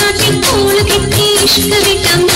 ना कि कोल कितनी इश्क विटम